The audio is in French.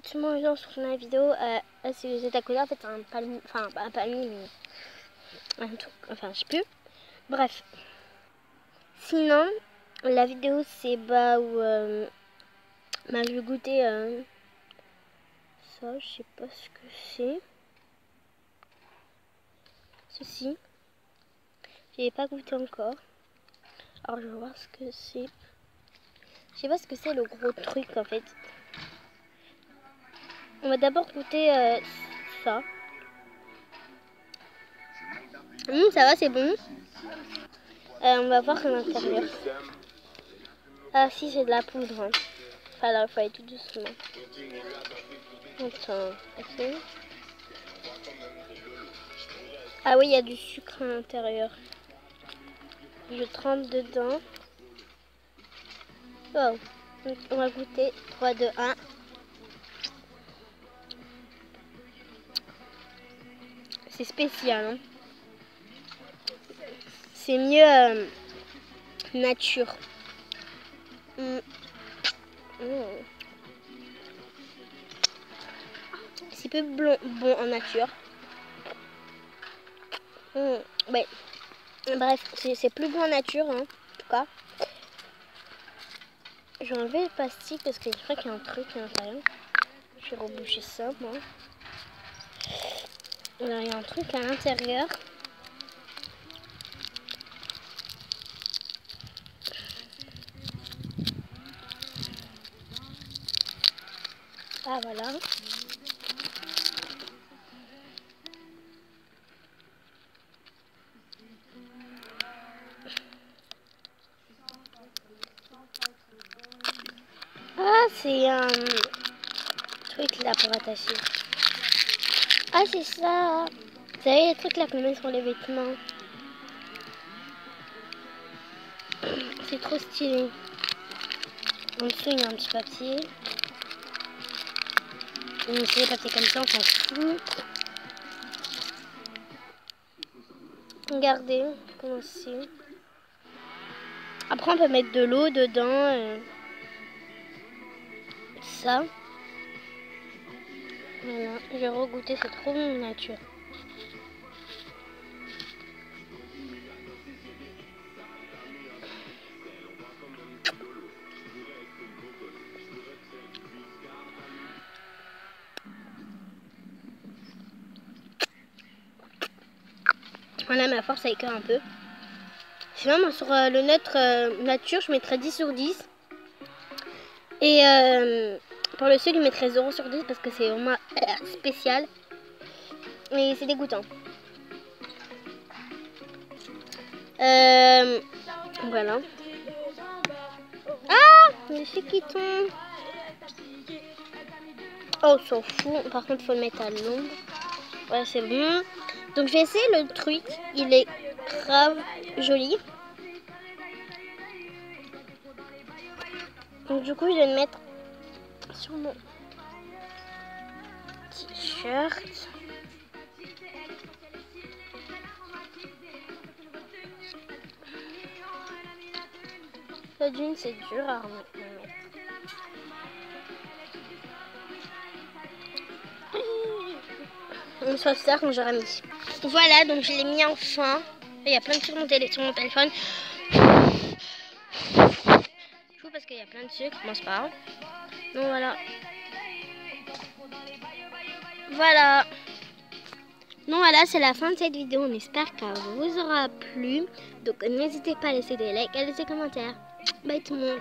Tout le monde, sur ma vidéo. Si vous êtes à côté, en fait, un palmier, enfin, pas un palmier, mais un truc, enfin, je sais plus. Bref. Sinon, la vidéo, c'est bah où euh, bah, je vais goûter euh, ça, je sais pas ce que c'est. Ceci. Je pas goûté encore. Alors, je vais voir ce que c'est. Je sais pas ce que c'est le gros truc en fait. On va d'abord goûter euh, ça. Hum, ça va, c'est bon. Euh, on va voir à l'intérieur. Ah si, c'est de la poudre. Hein. Là, il faut aller tout doucement. Attends, Ah oui, il y a du sucre à l'intérieur. Je trempe dedans. Oh, on va goûter. 3, 2, 1. Spécial. Hein. C'est mieux euh, nature. Mm. Mm. C'est peu bon, bon en nature. Mm. Bref, c'est plus bon en nature, hein, en tout cas. Je vais enlever le plastique parce que je crois qu'il y a un truc à l'intérieur. Je vais reboucher ça, moi. Il y a un truc à l'intérieur. Ah voilà. Ah, c'est un truc là pour attacher. Ah, c'est ça. Vous savez, les trucs là qu'on met sur les vêtements. C'est trop stylé. En dessous, il y a un petit papier. On met les papiers comme ça, on s'en fout. Regardez, comment c'est. Après, on peut mettre de l'eau dedans. Euh, ça. Voilà, j'ai regoûté, c'est trop bon nature. Voilà, ma force avec un peu. Sinon, moi, sur euh, le neutre euh, nature, je mettrais 10 sur 10. Et euh, pour le seul, je mettrais 0 sur 10 parce que c'est vraiment spécial. Et c'est dégoûtant. Euh, voilà. Ah Le fil qui tombe. Oh, on s'en fout. Par contre, il faut le mettre à l'ombre. Voilà, c'est bon. Donc, je vais essayer le truc. Il est grave joli. Donc, du coup, je vais le mettre sur mon t-shirt. La jean, c'est dur à remettre. On soit ça quand j'aurai mis. Voilà, donc je l'ai mis enfin. Il y a plein de trucs sur mon, téléphone. Parce qu'il y a plein de sucre. Pas grave. Donc voilà. Voilà. Donc voilà, c'est la fin de cette vidéo. On espère qu'elle vous aura plu. Donc n'hésitez pas à laisser des likes, à laisser des commentaires. Bye tout le monde.